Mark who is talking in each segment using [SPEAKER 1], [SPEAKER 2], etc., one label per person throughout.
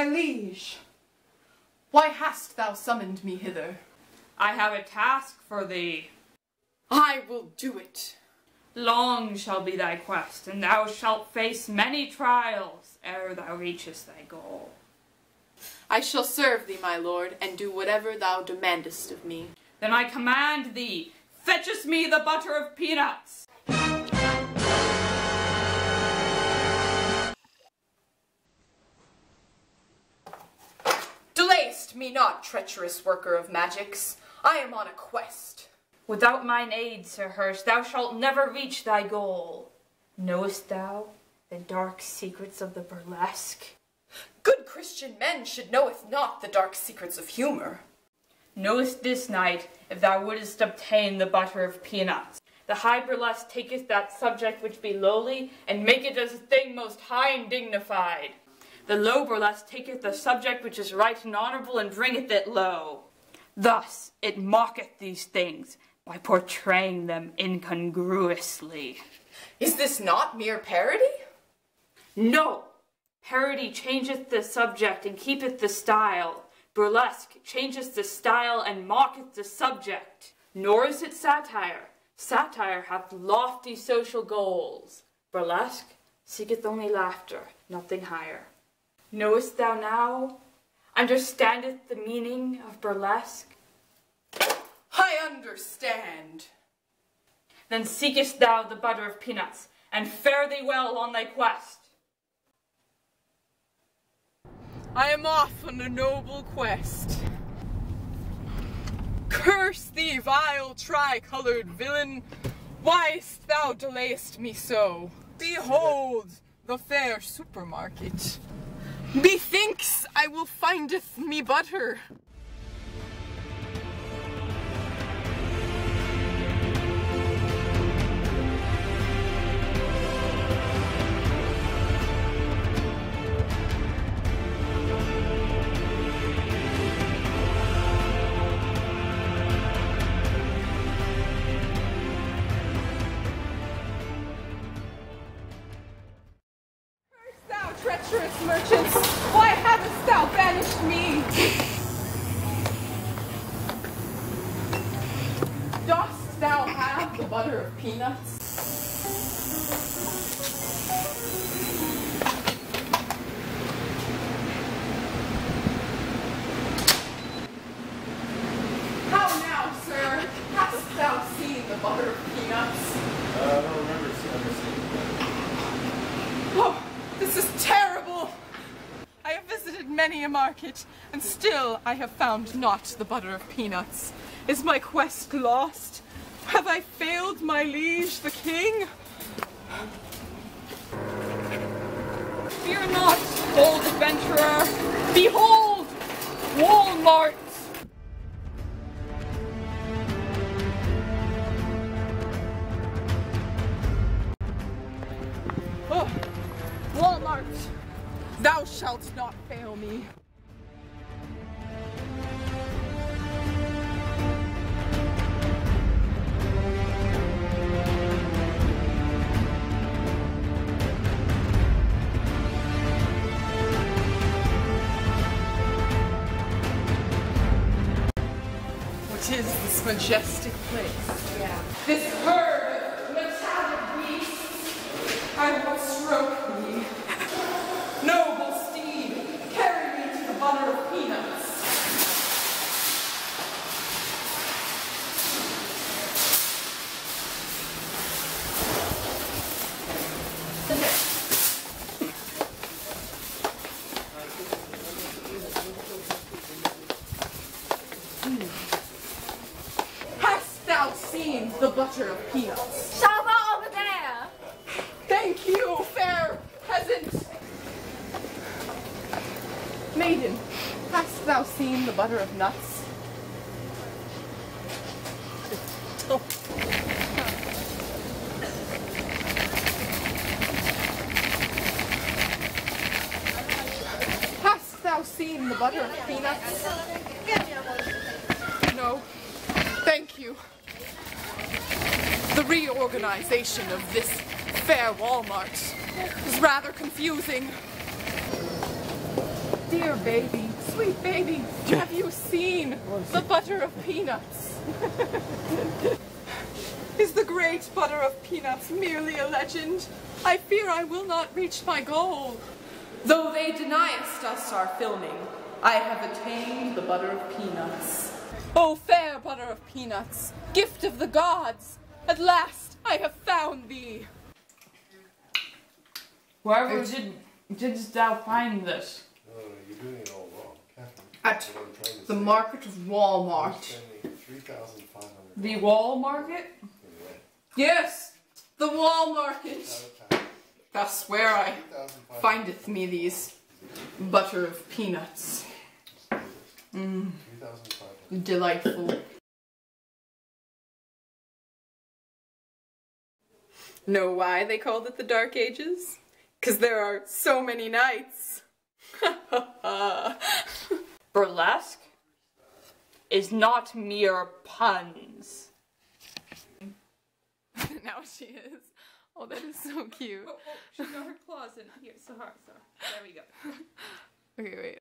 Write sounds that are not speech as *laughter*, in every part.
[SPEAKER 1] My liege, why hast thou summoned me hither?
[SPEAKER 2] I have a task for thee.
[SPEAKER 1] I will do it.
[SPEAKER 2] Long shall be thy quest, and thou shalt face many trials ere thou reachest thy goal.
[SPEAKER 1] I shall serve thee, my lord, and do whatever thou demandest of me.
[SPEAKER 2] Then I command thee, fetch us me the butter of peanuts.
[SPEAKER 1] Me not, treacherous worker of magics. I am on a quest.
[SPEAKER 2] Without mine aid, Sir Hirsch, thou shalt never reach thy goal. Knowest thou the dark secrets of the burlesque?
[SPEAKER 1] Good Christian men should knoweth not the dark secrets of humor.
[SPEAKER 2] Knowest this night, if thou wouldest obtain the butter of peanuts, the high burlesque taketh that subject which be lowly, and make it as a thing most high and dignified. The low burlesque taketh the subject which is right and honorable, and bringeth it low. Thus it mocketh these things by portraying them incongruously.
[SPEAKER 1] Is this not mere parody?
[SPEAKER 2] No! Parody changeth the subject and keepeth the style. Burlesque changeth the style and mocketh the subject. Nor is it satire. Satire hath lofty social goals. Burlesque seeketh only laughter, nothing higher. Knowest thou now? Understandeth the meaning of burlesque?
[SPEAKER 1] I understand.
[SPEAKER 2] Then seekest thou the butter of peanuts, and fare thee well on thy quest.
[SPEAKER 1] I am off on a noble quest. Curse thee, vile tri-colored villain! Why'st thou delayest me so? Behold the fair supermarket. Methinks I will findeth me butter. Treacherous merchants! Why havest thou banished me? Dost thou have the butter of peanuts? Many a market, and still I have found not the butter of peanuts. Is my quest lost? Have I failed my liege, the king?
[SPEAKER 2] Fear not, bold adventurer. Behold, Walmart.
[SPEAKER 1] Thou shalt not fail me. What is this majestic place? Yeah. This herd of metallic beasts. I will stroke me. Noble steed, carry me to the butter of peanuts. Hast thou seen of peanuts?
[SPEAKER 3] About over there?
[SPEAKER 1] Thank you, fair peasant. Maiden, hast thou seen the butter of nuts? Hast thou seen the butter of peanuts? No. Thank you. The reorganization of this fair Walmart is rather confusing. Dear baby, sweet baby, have you seen the butter of peanuts? *laughs* Is the great butter of peanuts merely a legend? I fear I will not reach my goal. Though they deny us our filming, I have attained the butter of peanuts. Oh, fair butter of peanuts, gift of the gods, at last I have found thee.
[SPEAKER 4] Wherever did didst thou find this?
[SPEAKER 5] No, no, you're doing it all wrong. Catherine,
[SPEAKER 1] At
[SPEAKER 5] what I'm to
[SPEAKER 1] the
[SPEAKER 5] say
[SPEAKER 1] market of Walmart.
[SPEAKER 5] spending 3500
[SPEAKER 4] The wall market?
[SPEAKER 5] in.
[SPEAKER 1] Yes, the wall market.
[SPEAKER 5] Out of town.
[SPEAKER 1] That's where I findeth me these butter of peanuts.
[SPEAKER 5] 3,500.
[SPEAKER 1] Delightful. Know why they called it the Dark Ages? Because there are so many nights. *laughs*
[SPEAKER 4] Burlesque is not mere puns. *laughs*
[SPEAKER 1] now she is. Oh, that is so cute.
[SPEAKER 4] Oh, oh she got her claws in here. So hard, so there we go. *laughs*
[SPEAKER 1] Okay, wait.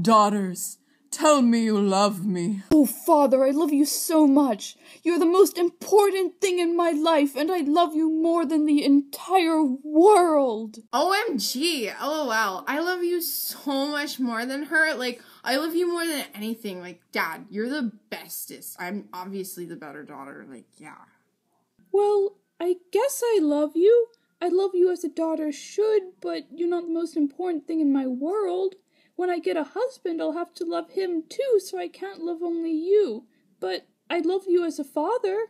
[SPEAKER 1] Daughters, tell me you love me.
[SPEAKER 2] Oh, Father, I love you so much. You're the most important thing in my life, and I love you more than the entire world.
[SPEAKER 6] OMG, lol. I love you so much more than her. Like, I love you more than anything. Like, Dad, you're the bestest. I'm obviously the better daughter. Like, yeah.
[SPEAKER 2] Well, I guess I love you. I love you as a daughter should, but you're not the most important thing in my world. When I get a husband, I'll have to love him too, so I can't love only you. But I love you as a father.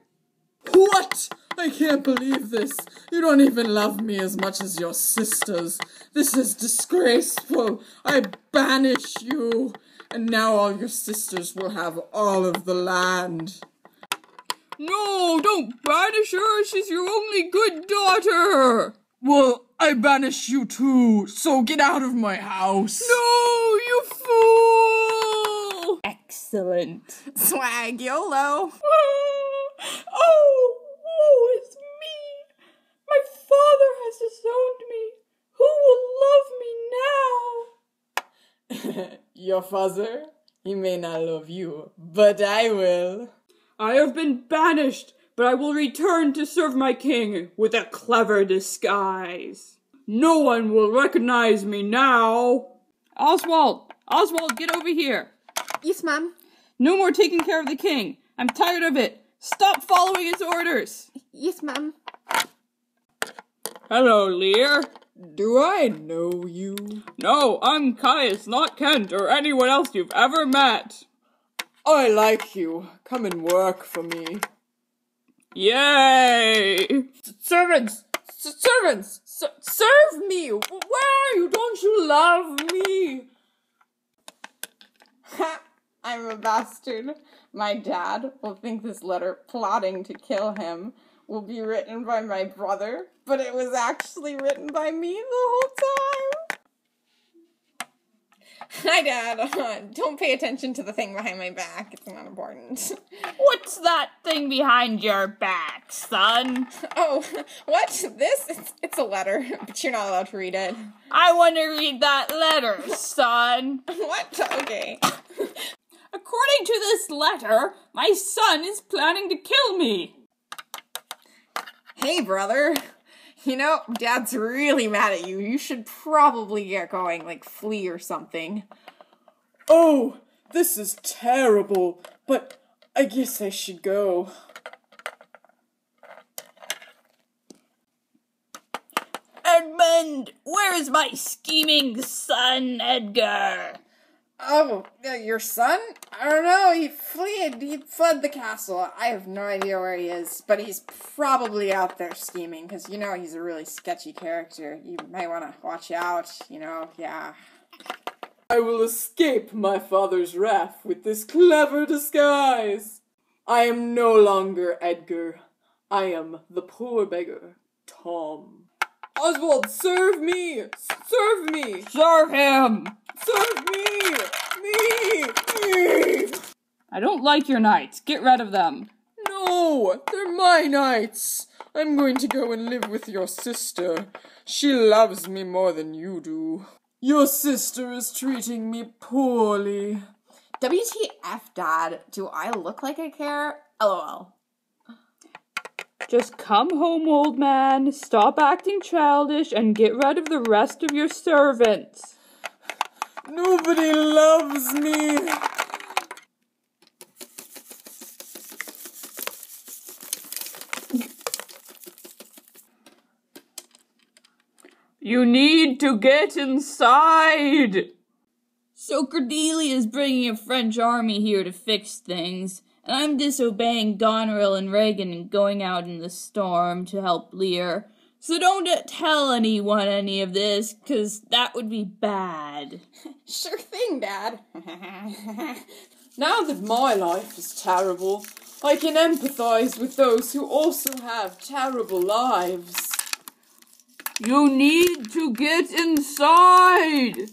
[SPEAKER 7] What? I can't believe this. You don't even love me as much as your sisters. This is disgraceful. I banish you. And now all your sisters will have all of the land.
[SPEAKER 2] No, don't banish her. She's your only good daughter.
[SPEAKER 7] Well, I banish you too, so get out of my house.
[SPEAKER 2] No, you fool! Excellent.
[SPEAKER 6] Swag YOLO.
[SPEAKER 2] Oh, woe is me! My father has disowned me. Who will love me now? *laughs*
[SPEAKER 7] your father? He may not love you, but I will.
[SPEAKER 2] I have been banished, but I will return to serve my king with a clever disguise. No one will recognize me now. Oswald! Oswald, get over here!
[SPEAKER 6] Yes, ma'am.
[SPEAKER 2] No more taking care of the king. I'm tired of it. Stop following his orders.
[SPEAKER 6] Yes, ma'am.
[SPEAKER 2] Hello, Lear.
[SPEAKER 7] Do I know you?
[SPEAKER 2] No, I'm Caius, not Kent or anyone else you've ever met.
[SPEAKER 7] I like you. Come and work for me.
[SPEAKER 2] Yay!
[SPEAKER 7] Servants! S- servants! S- serve me! Where are you? Don't you love me? Ha! I'm a bastard. My dad will think this letter plotting to kill him will be written by my brother, but it was actually written by me the whole time. *laughs* Hi, Dad. don't pay attention to the thing behind my back. It's not important. *laughs*
[SPEAKER 4] What's that thing behind your back, son?
[SPEAKER 7] oh, *laughs* what? This? It's, it's a letter, but you're not allowed to read it.
[SPEAKER 4] I want to read that letter, son.
[SPEAKER 7] What? Okay.
[SPEAKER 2] According to this letter, my son is planning to kill me.
[SPEAKER 6] Hey, brother. You know, Dad's really mad at you. You should probably get going, like flee or something.
[SPEAKER 7] Oh, this is terrible, but I guess I should go.
[SPEAKER 4] Edmund, where is my scheming son, Edgar?
[SPEAKER 6] Oh, your son? I don't know. He fled. He fled the castle. I have no idea where he is, but he's probably out there scheming because you know he's a really sketchy character. You might want to watch out. You know, yeah.
[SPEAKER 7] I will escape my father's wrath with this clever disguise. I am no longer Edgar. I am the poor beggar, Tom. Oswald, serve me! Serve me!
[SPEAKER 2] Serve him!
[SPEAKER 7] Serve me! Me! Me!
[SPEAKER 2] I don't like your knights. Get rid of them.
[SPEAKER 7] No, No, they're my knights! I'm going to go and live with your sister. She loves me more than you do. Your sister is treating me poorly.
[SPEAKER 1] WTF, Dad? Do I look like I care? LOL.
[SPEAKER 2] Just come home, old man, stop acting childish, and get rid of the rest of your servants.
[SPEAKER 7] Nobody loves me.
[SPEAKER 2] You need to get inside.
[SPEAKER 3] So Cordelia is bringing a French army here to fix things, and I'm disobeying Goneril and Regan and going out in the storm to help Lear. So don't tell anyone any of this, 'cause that would be bad. *laughs*
[SPEAKER 1] Sure thing, Dad. *laughs*
[SPEAKER 7] Now that my life is terrible, I can empathize with those who also have terrible lives.
[SPEAKER 2] You need to get inside.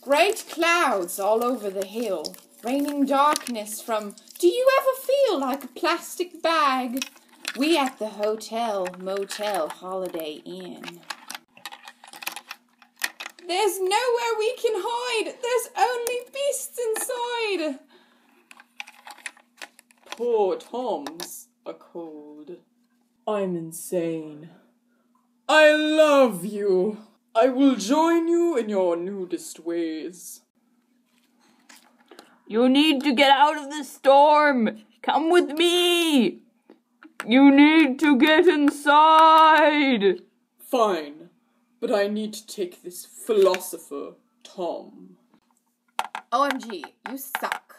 [SPEAKER 1] Great clouds all over the hill, raining darkness from. Do you ever feel like a plastic bag? We at the hotel, motel, Holiday Inn. There's nowhere we can hide. There's only beasts inside.
[SPEAKER 7] Poor Tom's a cold. I'm insane. I love you. I will join you in your nudist ways.
[SPEAKER 2] You need to get out of the storm. Come with me. You need to get inside.
[SPEAKER 7] Fine, but I need to take this philosopher, Tom.
[SPEAKER 1] OMG, you suck.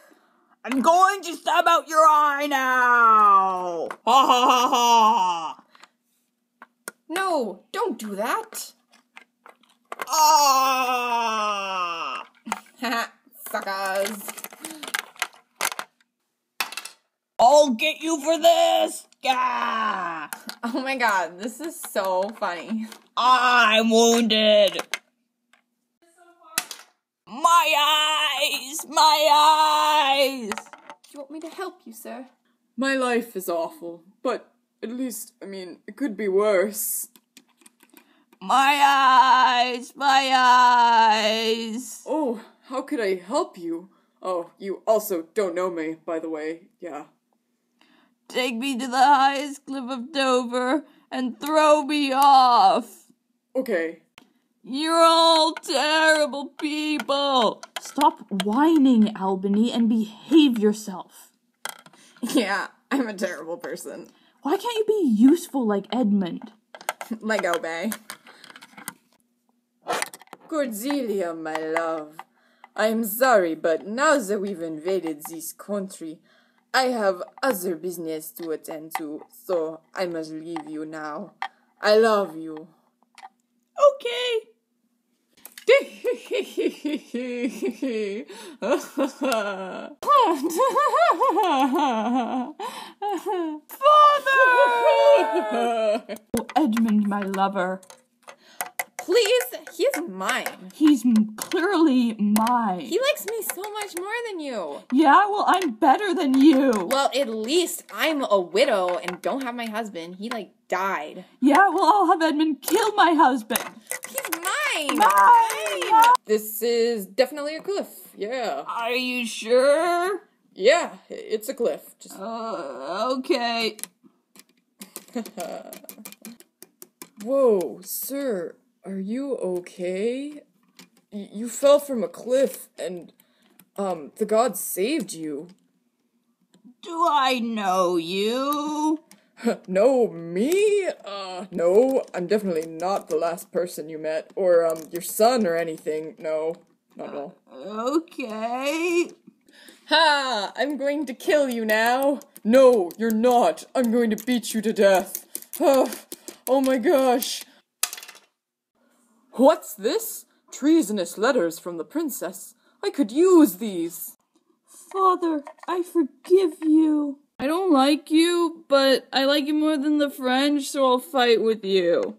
[SPEAKER 2] I'm going to stab out your eye now. Ha ha ha ha.
[SPEAKER 1] No, don't do that.
[SPEAKER 2] Ah.
[SPEAKER 1] Haha, *laughs* suckers.
[SPEAKER 2] I'll get you for this. Gah.
[SPEAKER 1] Oh my god, this is so funny.
[SPEAKER 2] I'm wounded. My eyes, my eyes.
[SPEAKER 1] Do you want me to help you, sir?
[SPEAKER 7] My life is awful, but at least, I mean, it could be worse.
[SPEAKER 2] My eyes, my eyes.
[SPEAKER 7] Oh, how could I help you? Oh, you also don't know me, by the way. Yeah.
[SPEAKER 2] Take me to the highest cliff of Dover and throw me off.
[SPEAKER 7] Okay.
[SPEAKER 2] You're all terrible people. Stop whining, Albany, and behave yourself.
[SPEAKER 1] Yeah, I'm a terrible person.
[SPEAKER 2] Why can't you be useful like Edmund? *laughs*
[SPEAKER 1] Lego Bay.
[SPEAKER 7] Cordelia, my love. I am sorry, but now that we've invaded this country, I have other business to attend to, so I must leave you now. I love you.
[SPEAKER 2] Okay. *laughs* Father! *laughs* oh, Edmund, my lover.
[SPEAKER 1] He's mine.
[SPEAKER 2] He's clearly mine.
[SPEAKER 1] He likes me so much more than you.
[SPEAKER 2] yeah, well, I'm better than you.
[SPEAKER 1] Well, at least I'm a widow and don't have my husband. He like died.
[SPEAKER 2] yeah, well, I'll have Edmund kill my husband.
[SPEAKER 1] He's mine.
[SPEAKER 2] Mine!
[SPEAKER 7] This is definitely a cliff. Yeah.
[SPEAKER 2] Are you sure?
[SPEAKER 7] Yeah, it's a cliff. Just
[SPEAKER 2] Uh, okay. *laughs*
[SPEAKER 7] Whoa, sir, are you okay? Y- you fell from a cliff and um the gods saved you.
[SPEAKER 2] Do I know you? *laughs*
[SPEAKER 7] no, me? Uh no, I'm definitely not the last person you met or um your son or anything. No, not at all.
[SPEAKER 2] Okay.
[SPEAKER 7] Ha! I'm going to kill you now. No, you're not. I'm going to beat you to death. Oh, *sighs* oh my gosh. What's this? Treasonous letters from the princess. I could use these.
[SPEAKER 3] Father, I forgive you. I don't like you, but I like you more than the French, so I'll fight with you.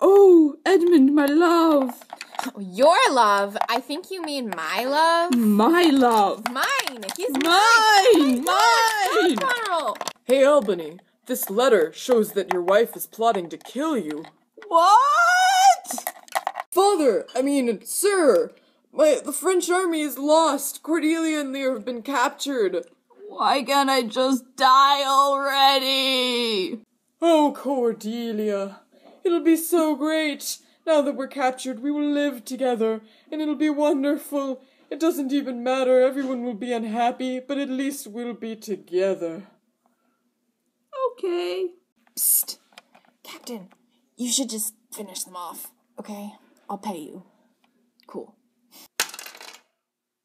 [SPEAKER 3] Oh, Edmund, my love.
[SPEAKER 1] Your love. I think you mean my love.
[SPEAKER 3] My love.
[SPEAKER 1] Mine. He's
[SPEAKER 8] is
[SPEAKER 7] Mine! Mine!
[SPEAKER 8] Carl.
[SPEAKER 7] Hey, Albany, this letter shows that your wife is plotting to kill you.
[SPEAKER 2] What?
[SPEAKER 7] Father, I mean, sir, my the French army is lost. Cordelia and Lear have been captured.
[SPEAKER 2] Why can't I just die already?
[SPEAKER 7] Oh, Cordelia, it'll be so great. Now that we're captured, we will live together, and it'll be wonderful. It doesn't even matter, everyone will be unhappy, but at least we'll be together.
[SPEAKER 2] Okay.
[SPEAKER 8] Psst. Captain, you should just finish them off, okay? I'll pay you. Cool.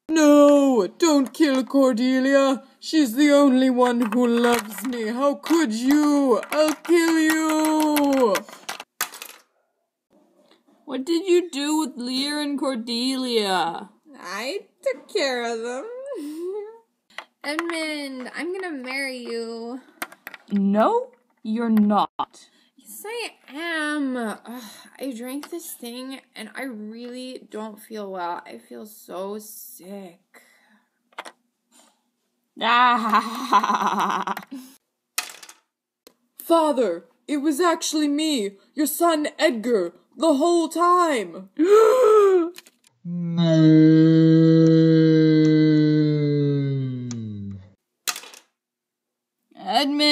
[SPEAKER 7] No, don't kill Cordelia. She's the only one who loves me. How could you? I'll kill you.
[SPEAKER 2] What did you do with Lear and Cordelia?
[SPEAKER 8] I took care of them. *laughs* Edmund, I'm gonna marry you.
[SPEAKER 2] No, you're not.
[SPEAKER 8] Yes, I am. Ugh, *sighs* I drank this thing and I really don't feel well. I feel so sick.
[SPEAKER 2] Ah. *laughs*
[SPEAKER 7] Father, it was actually me, your son Edgar, the whole time. *gasps* *gasps*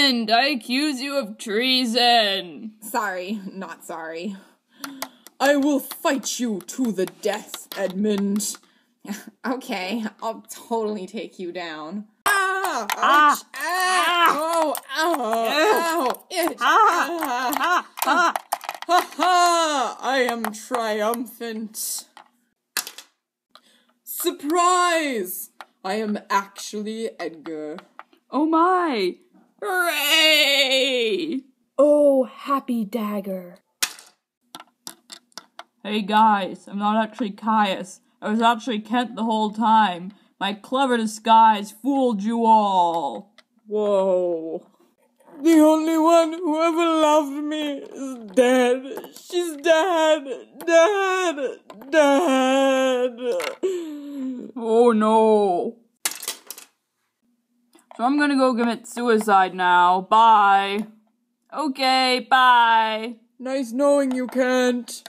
[SPEAKER 2] Edmund, I accuse you of treason.
[SPEAKER 8] Sorry, not sorry.
[SPEAKER 7] I will fight you to the death, Edmund. *laughs*
[SPEAKER 8] Okay, I'll totally take you down. Ah! Ouch! Ah! Oh! Ow! Ow! Itch! Ah!
[SPEAKER 7] Ha ha! I am triumphant. Surprise! I am actually Edgar.
[SPEAKER 2] Oh my! Hooray!
[SPEAKER 9] Oh, happy dagger.
[SPEAKER 2] Hey guys, I'm not actually Caius. I was actually Kent the whole time. My clever disguise fooled you all.
[SPEAKER 7] Whoa. The only one who ever loved me is dead. She's dead. Dead. Dead.
[SPEAKER 2] Oh no. So I'm gonna go commit suicide now. Bye. Okay, bye.
[SPEAKER 7] Nice knowing you, Kent.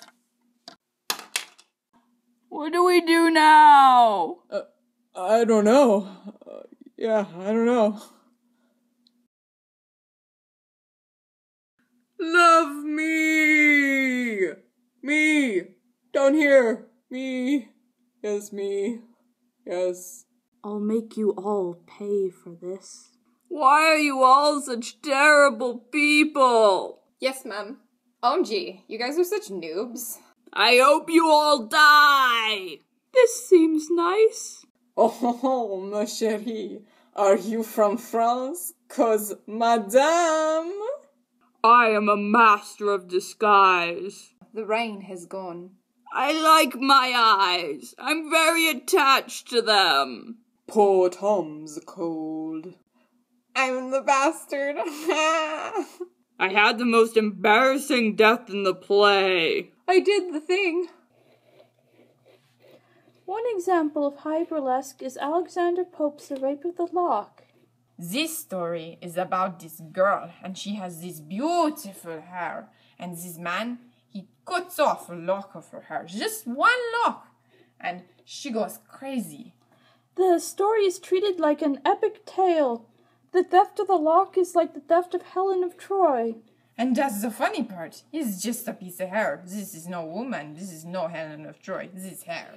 [SPEAKER 2] What do we do now?
[SPEAKER 7] Uh, I don't know. Uh, yeah, I don't know. Love me! Me! Down here! Me! Yes, me. Yes.
[SPEAKER 9] I'll make you all pay for this.
[SPEAKER 2] Why are you all such terrible people?
[SPEAKER 8] Yes, ma'am. Oh, OMG, you guys are such noobs.
[SPEAKER 2] I hope you all die. This seems nice. *laughs*
[SPEAKER 7] Oh, ma chérie, are you from France? Cause madame.
[SPEAKER 2] I am a master of disguise.
[SPEAKER 8] The rain has gone.
[SPEAKER 2] I like my eyes. I'm very attached to them.
[SPEAKER 7] Poor Tom's cold.
[SPEAKER 8] I'm the bastard. *laughs*
[SPEAKER 2] I had the most embarrassing death in the play.
[SPEAKER 8] I did the thing.
[SPEAKER 9] One example of high burlesque is Alexander Pope's The Rape of the Lock.
[SPEAKER 1] This story is about this girl, and she has this beautiful hair. And this man, he cuts off a lock of her hair, just one lock, and she goes crazy.
[SPEAKER 9] The story is treated like an epic tale. The theft of the lock is like the theft of Helen of Troy.
[SPEAKER 1] And that's the funny part. It's just a piece of hair. This is no woman. This is no Helen of Troy. This is hair.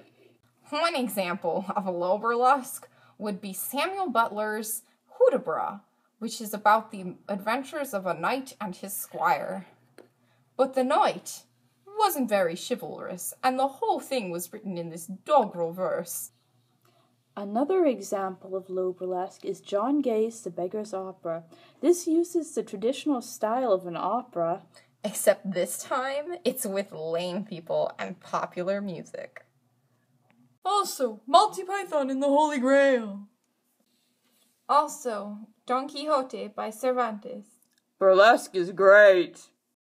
[SPEAKER 1] One example of a low burlesque would be Samuel Butler's Hudibras, which is about the adventures of a knight and his squire. But the knight wasn't very chivalrous, and the whole thing was written in this doggerel verse.
[SPEAKER 9] Another example of low burlesque is John Gay's The Beggar's Opera. This uses the traditional style of an opera.
[SPEAKER 1] Except this time, it's with lame people and popular music.
[SPEAKER 7] Also, Monty Python and the Holy Grail.
[SPEAKER 1] Also, Don Quixote by Cervantes.
[SPEAKER 2] Burlesque is great.